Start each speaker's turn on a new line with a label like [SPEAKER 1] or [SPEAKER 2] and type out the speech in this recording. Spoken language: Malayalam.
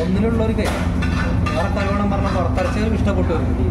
[SPEAKER 1] ഒന്നിലുള്ളവർക്ക് വേറെ തലവണം പറഞ്ഞ പുറത്തടച്ചവരും ഇഷ്ടപ്പെട്ടു വരും